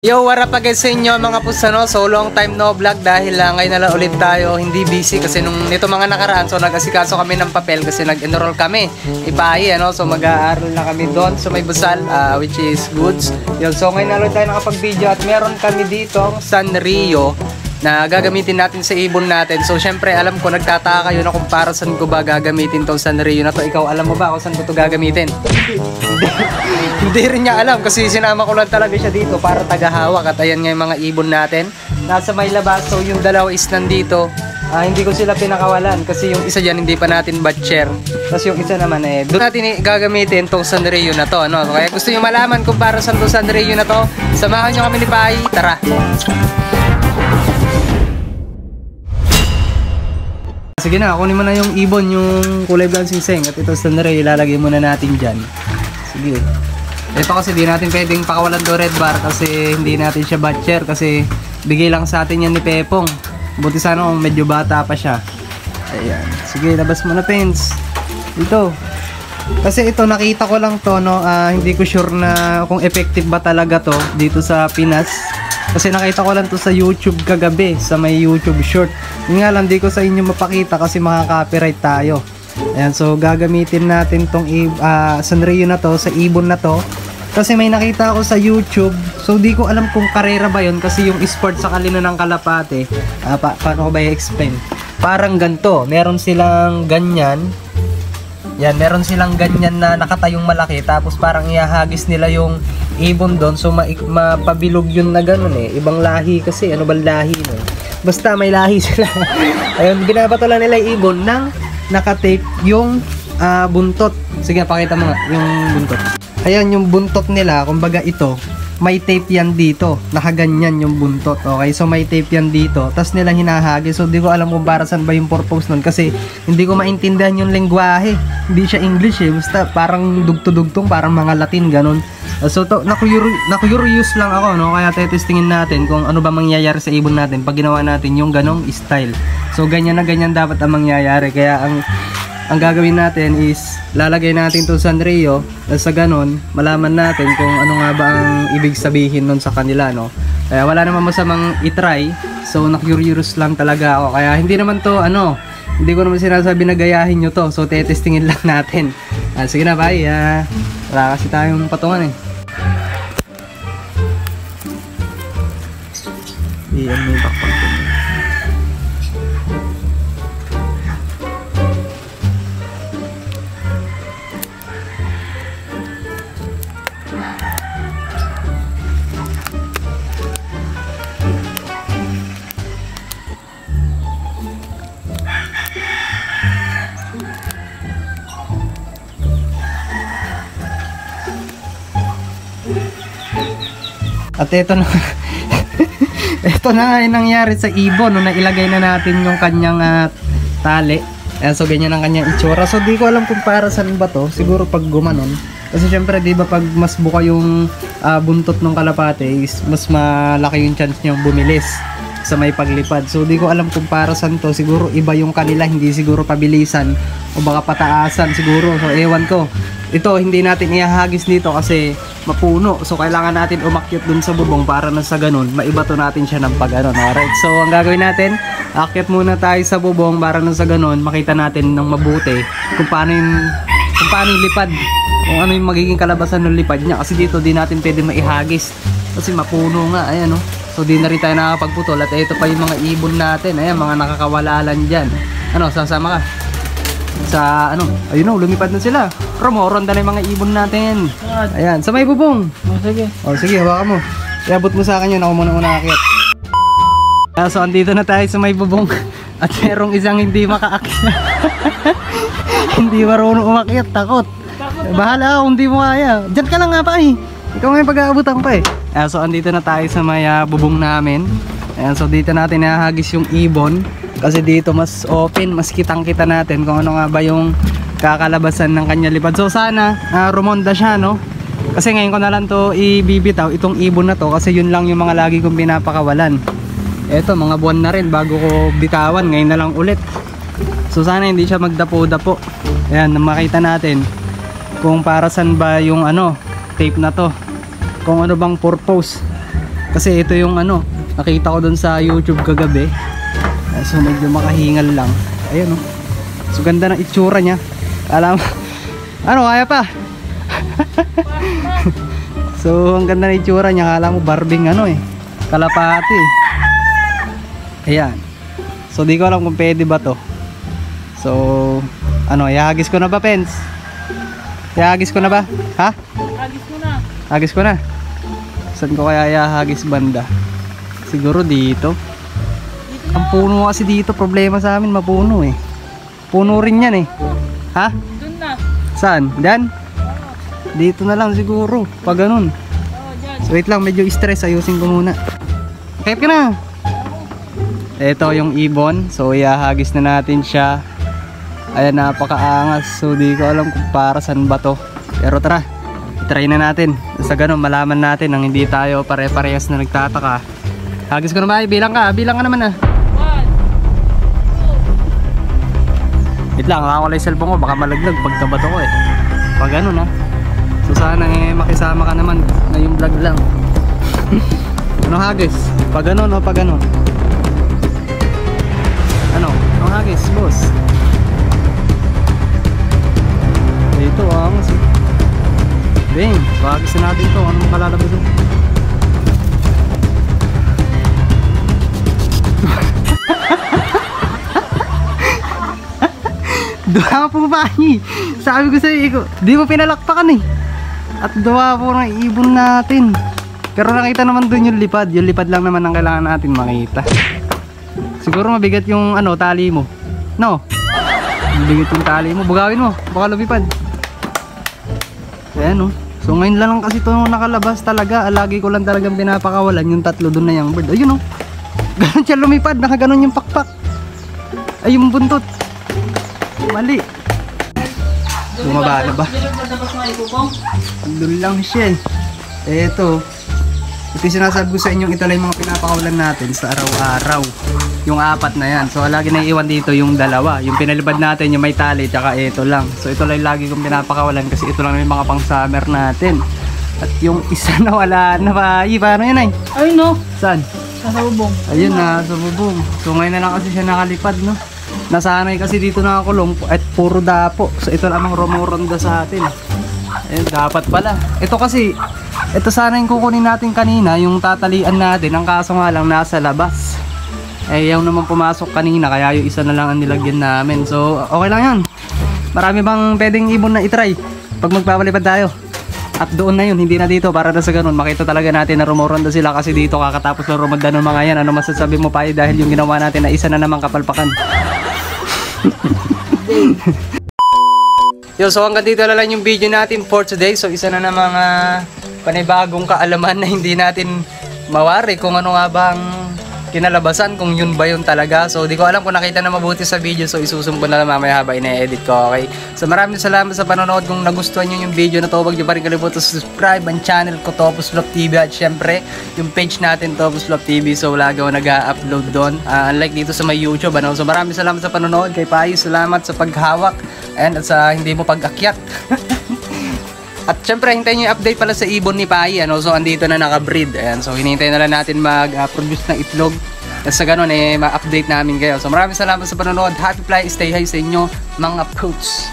Yo, what up again sa inyo mga pusano? So long time no vlog dahil uh, ngayon na lang ulit tayo hindi busy kasi nung nito mga nakaraan so nag-asikaso kami ng papel kasi nag-enroll kami. Ipahi ano? So mag-aaral na kami doon so may basal uh, which is goods. Yun so ngayon na ulit tayo nakapag-video at meron kami dito Sanrio na gagamitin natin sa ibon natin. So, syempre, alam ko, nagtataka kayo na kung para saan ko ba gagamitin tong Sanrio na to. Ikaw, alam mo ba kung saan ko to gagamitin? Hindi rin niya alam kasi sinama ko lang talaga siya dito para tagahawak at ayan nga yung mga ibon natin. Nasa may labas, so yung dalawa is nandito. Ah, hindi ko sila pinakawalan kasi yung isa dyan hindi pa natin batcher. Tapos yung isa naman eh, doon natin gagamitin tong Sanrio na to. Ano? Kaya gusto nyo malaman kung para saan tong Sanrio na to, samahan nyo kami ni Pai. Tara! Sige na, kunin mo na yung ibon, yung kulay brown singseng at ito Sanrio, ilalagay muna natin dyan. Sige. Ito kasi di natin pwedeng pakawalan to red bar kasi hindi natin siya batcher kasi bigay lang sa atin yan ni Pepong. Buti sana kung medyo bata pa siya. Ayan. Sige, labas mo na pens. Dito. Kasi ito nakita ko lang to no, ah, hindi ko sure na kung effective ba talaga to dito sa Pinas. Kasi nakita ko lang to sa YouTube kagabi, sa may YouTube short. Yun nga lang, di ko sa inyo mapakita kasi makaka-copyright tayo. Ayan, so gagamitin natin tong i- ah, Sanrio na to, sa ibon na to. Kasi may nakita ako sa YouTube, so di ko alam kung karera ba yon kasi yung sport sa kalina ng kalapate, ah, pa- paano ko ba i-explain? Parang ganto, meron silang ganyan, yan, meron silang ganyan na nakatayong malaki tapos parang ihahagis nila yung ibon doon so ma mapabilog yun na ganun eh. Ibang lahi kasi, ano ba lahi no? Basta may lahi sila. Ayun, binabato lang nila yung ibon nang nakatape yung ah, buntot. Sige, pakita mo nga yung buntot. Ayan, yung buntot nila, kumbaga ito, may tape yan dito. Nakaganyan yung buntot. Okay, so may tape yan dito. Tapos nila hinahagi. So, di ko alam kung para saan ba yung purpose nun. Kasi, hindi ko maintindihan yung lengguwahe. Hindi siya English eh. Basta parang dugto-dugtong, parang mga Latin, ganun. So, to, nakuyurious lang ako, no? Kaya tetestingin natin kung ano ba mangyayari sa ibon natin pag ginawa natin yung ganong style. So, ganyan na ganyan dapat ang mangyayari. Kaya, ang ang gagawin natin is lalagay natin to Sanrio at sa ganon malaman natin kung ano nga ba ang ibig sabihin nun sa kanila no? Kaya wala naman masamang itry. So na-curious lang talaga ako. Kaya hindi naman to ano hindi ko naman sinasabi na gayahin nyo to. So tetestingin lang natin. Ah, sige na bye. Ah, wala kasi tayong patungan eh. Iyan mo yung bakbak At ito na ito na nga nangyari sa ibon no, na ilagay na natin yung kanyang ah, tali. Ayan, so ganyan ang kanyang itsura. So di ko alam kung para saan ba to. Siguro pag gumanon. Kasi syempre di ba pag mas buka yung ah, buntot ng kalapate is mas malaki yung chance niyang bumilis sa may paglipad. So di ko alam kung para saan to. Siguro iba yung kanila, hindi siguro pabilisan o baka pataasan siguro. So ewan ko. Ito hindi natin ihahagis dito kasi mapuno. So kailangan natin umakyat dun sa bubong para na sa ganun, maibato natin siya ng pag ganun. Alright, so ang gagawin natin, akyat muna tayo sa bubong para na sa ganun, makita natin ng mabuti kung paano yung, kung paano yung lipad. Kung ano yung magiging kalabasan ng lipad niya. Kasi dito di natin pwede maihagis. Kasi mapuno nga, ayan oh. So di na rin tayo nakakapagputol at ito pa yung mga ibon natin, ayan mga nakakawalalan dyan. Ano, sasama ka? Sa ano, ayun oh, lumipad na sila. Rumoronda na yung mga ibon natin. Ayan, sa may bubong. Oh, sige. Oh, sige, hawakan mo. Iabot mo sa akin yun. Ako muna muna akyat. Ah, so, andito na tayo sa may bubong. At merong isang hindi makaakyat. hindi marunong umakyat. Takot. Bahala kung hindi mo kaya. Diyan ka lang nga pa eh. Ikaw nga yung pag-aabutan pa eh. Ah, so, andito na tayo sa may ah, bubong namin. Ayan, so dito natin nahagis yung ibon. Kasi dito mas open, mas kitang-kita natin kung ano nga ba yung kakalabasan ng kanya lipad. So sana ah, rumonda siya no. Kasi ngayon ko na lang to ibibitaw itong ibon na to kasi yun lang yung mga lagi kong pinapakawalan. Eto mga buwan na rin bago ko bitawan ngayon na lang ulit. So sana hindi siya magdapo-dapo. Ayan, makita natin kung para saan ba yung ano, tape na to. Kung ano bang purpose. Kasi ito yung ano, nakita ko dun sa YouTube kagabi. So medyo makahingal lang. Ayun oh. So ganda ng itsura niya. Alam ano kaya pa? so ang ganda ng itsura niya. Kala mo barbing ano eh. Kalapati. eh. Ayan. So di ko alam kung pwede ba to. So ano, ihagis ko na ba, Pens? Ihagis ko na ba? Ha? Agis mo na. Hagis ko na. Saan ko kaya ihagis banda? Siguro dito. Ang puno kasi dito, problema sa amin, mapuno eh. Puno rin yan eh. Ha? Doon na. Saan? Diyan? Dito na lang siguro, pag ganun. So wait lang, medyo stress, ayusin ko muna. Kahit ka na. Ito yung ibon, so ihahagis na natin siya. Ayan, napakaangas. So di ko alam kung para saan ba to. Pero tara, try na natin. Sa ganun, malaman natin nang hindi tayo pare-parehas na nagtataka. Hagis ko na ba? Bilang ka, bilang ka naman ah. Wait lang, nakakawala yung cellphone ko, baka malaglag pagkabato ko eh. Pag ganun ha. So sana eh, makisama ka naman ngayong vlog lang. ano hagis? Pag ganun o pag ganun? Ano? Ano hagis, boss? Dito, angas eh. Bing, hagis na natin to. Ano makalalabas doon? Dua po ba ni? Sabi ko sa iyo, di mo pinalakpakan eh. At dua po ng ibon natin. Pero nakita naman dun yung lipad. Yung lipad lang naman ang kailangan natin makita. Siguro mabigat yung ano, tali mo. No? Mabigat yung tali mo. Bugawin mo. Baka lumipad. Ayan oh. So ngayon lang kasi ito nakalabas talaga. Lagi ko lang talagang pinapakawalan yung tatlo dun na yung bird. Ayun oh. Ganon siya lumipad. Nakaganon yung pakpak. Ay yung buntot. Mali. Bumaba na ba? Doon lang siya eh. Eto. Ito yung sinasabi ko sa inyong ito lang yung mga pinapakawalan natin sa araw-araw. Yung apat na yan. So lagi na iwan dito yung dalawa. Yung pinalibad natin yung may tali tsaka ito lang. So ito lang lagi kong pinapakawalan kasi ito lang yung mga pang summer natin. At yung isa na wala na pa. Ay, paano yan ay? Ay no. Saan? Sa bubong. Ayun na, sa bubong. So ngayon na lang kasi siya nakalipad, no? Nasanay kasi dito nakakulong at puro dapo. So ito lamang rumoronda sa atin. Eh, dapat pala. Ito kasi, ito sana yung kukunin natin kanina, yung tatalian natin. Ang kaso nga lang, nasa labas. Eh, yung naman pumasok kanina, kaya yung isa na lang ang nilagyan namin. So, okay lang yan. Marami bang pwedeng ibon na itry pag magpapalipad tayo? At doon na yun, hindi na dito para na sa ganun. Makita talaga natin na rumoronda sila kasi dito kakatapos na rumonda ng mga yan. Ano masasabi mo pa eh, dahil yung ginawa natin na isa na namang kapalpakan. Yo, so hanggang dito na lang yung video natin for today. So isa na namang uh, panibagong kaalaman na hindi natin mawari kung ano nga bang kinalabasan, kung yun ba yun talaga. So di ko alam kung nakita na mabuti sa video. So isusumbon na lang mamaya habang ina-edit ko, okay? So maraming salamat sa panonood. Kung nagustuhan nyo yung video na to, huwag nyo pa rin kalimutan subscribe ang channel ko, Topos Vlog TV. At syempre, yung page natin, Topos Vlog TV. So lagi ako nag-upload doon. Ah, unlike dito sa may YouTube, ano? So maraming salamat sa panonood. Kay Payo, salamat sa paghawak. And at sa hindi mo pag-akyat. At syempre, hintayin nyo yung update pala sa ibon ni Pai. Ano? So, andito na naka-breed. Ayan. So, hinihintay na lang natin mag-produce ng itlog. At sa ganun, eh, ma-update namin kayo. So, maraming salamat sa panonood. Happy fly, stay high sa inyo, mga poots.